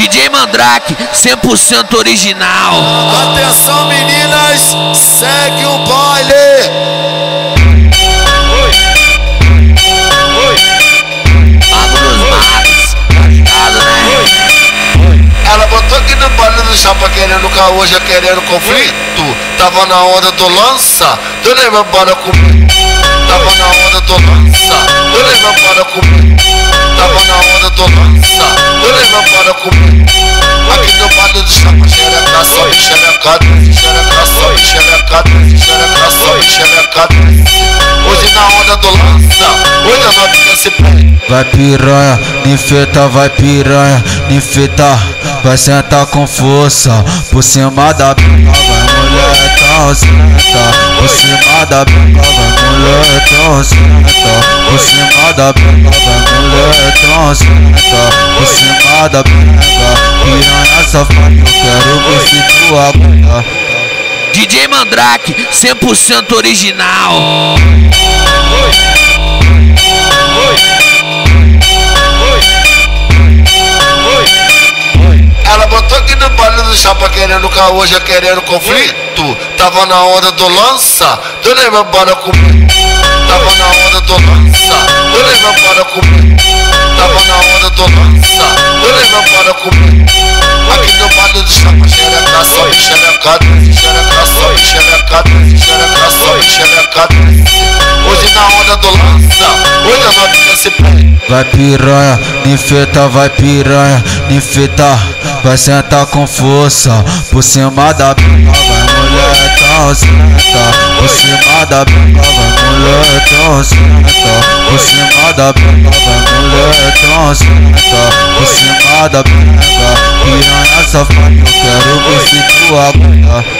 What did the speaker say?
DJ Mandrake, 100% original. Atenção meninas, segue o baile. Magos, tá ligado, né? Ela botou aqui no baile do chapa querendo caô, já querendo conflito. Tava na onda do lança, tu lembra bora comigo. Sobe, xerecada, xereca, sobe, xerecada, xereca, sobe, xerecada. Hoje na onda do lança, hoje a novinha se. Vai piranha, ninfeta, vai piranha, ninfeta, vai sentar com força por cima da pica, vai mulher tão senta, por cima da pica, vai mulher tão senta, por cima da pica, vai mulher tão senta, por cima da piranha safada, eu quero tu aguenta. DJ Mandrake, 100% original. Ela botou aqui no baile do chapa querendo caô, já querendo conflito. Tava na onda do lança, tu lembra bora comigo. Tava na onda do lança, tu lembra bora comigo. Sobe, xerecada, xereca, sobe, xerecada, xereca, sobe, xerecada. Hoje na onda do lança, hoje a novinha se põe. Vai piranha, ninfeta, vai piranha, vai sentar com força por cima da pica, vai mulher tão senta, por cima da pica, vai mulher tão senta, por cima da pica, vai mulher tão senta, por cima da piranha safada, eu quero se tu aguenta.